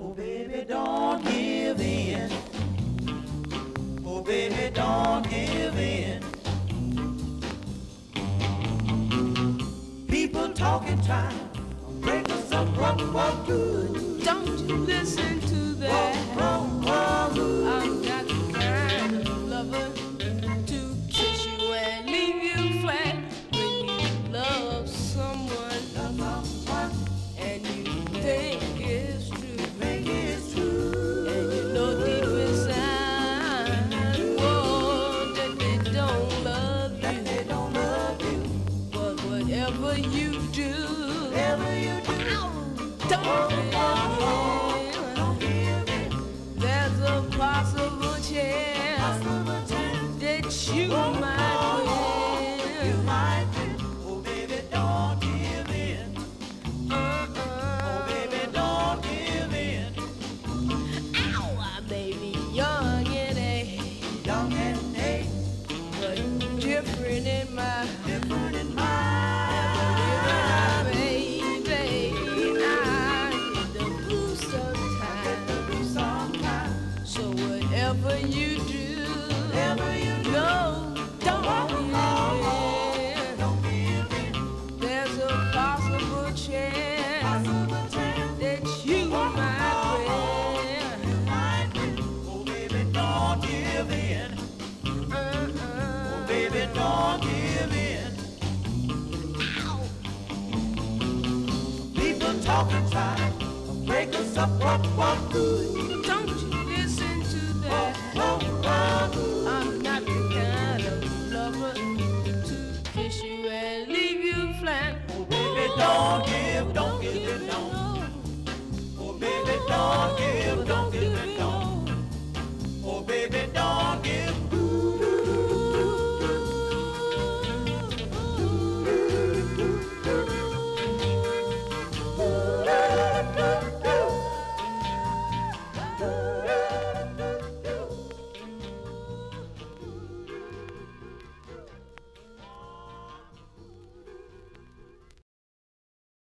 Oh, baby, don't give in. Oh, baby, don't give in. People talking time. Break us up, what, what good? Don't you listen. Whatever you do, Whatever you do, don't oh, give oh, oh, don't in. give in. There's a possible chance Possible chance that you might you win. might win. Oh, baby, don't give in. Oh, baby, don't give in. Ow, I may be young and Young and hey, but different in my whatever you do, whatever you do, no, don't in. don't give in. There's a possible chance Possible chance that you might win. you might win. Oh, baby, don't give in. Oh, Uh-uh. baby, don't give in. People talking time, break us up, what, what, good.